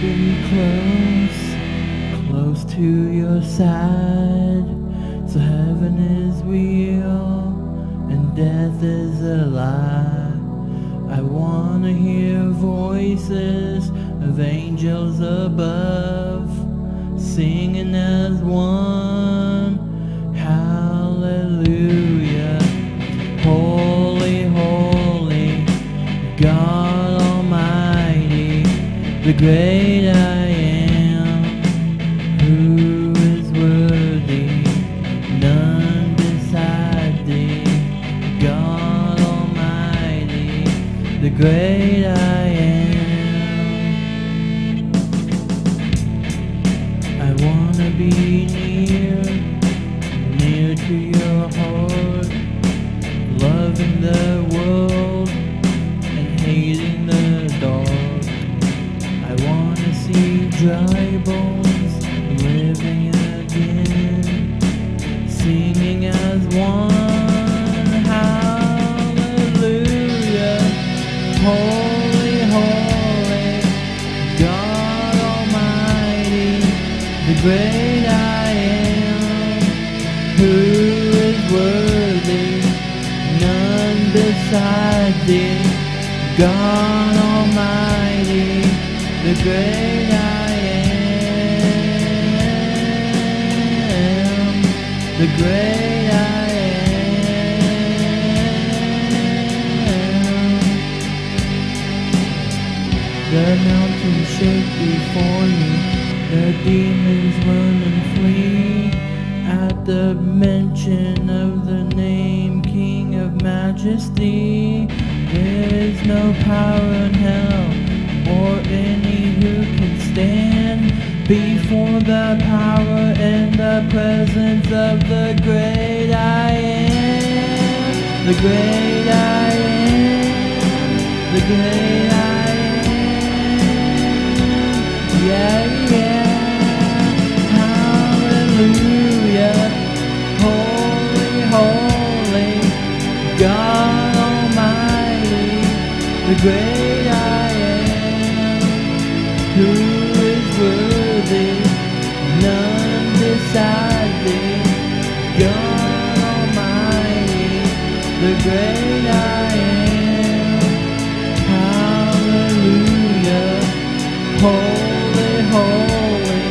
been close, close to your side. So heaven is real and death is a lie. I wanna hear voices of angels above singing as one. The great I am, who is worthy, none beside thee, God Almighty, the great I am. I wanna be near, near to your heart, loving the world dry bones living again, singing as one. Hallelujah, holy, holy, God Almighty, the great I am, who is worthy, none beside thee, God Almighty, the great great I am. The mountains shake before you, the demons run and flee at the mention of the name King of Majesty. There is no power in hell or any who can stand before the power and the presence of the great I am, the great I am, the great I am. Yeah, yeah. Hallelujah. Holy, holy, God Almighty, the great I am, who the great I am. Hallelujah. Holy, holy,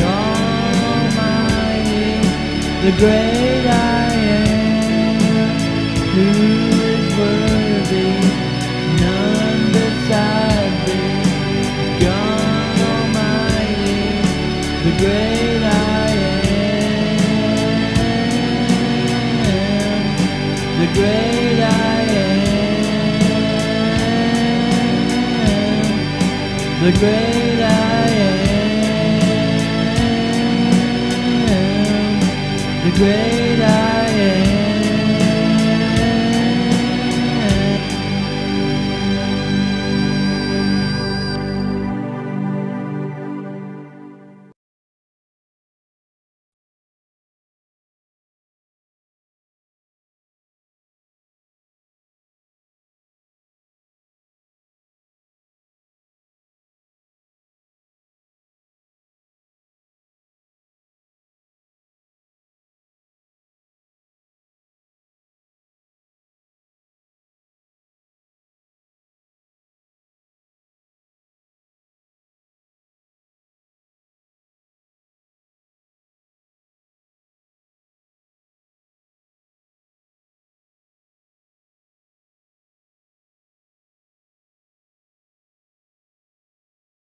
God Almighty, the great I am, who is worthy, none beside thee, God Almighty, the great great I am, the great I am, the great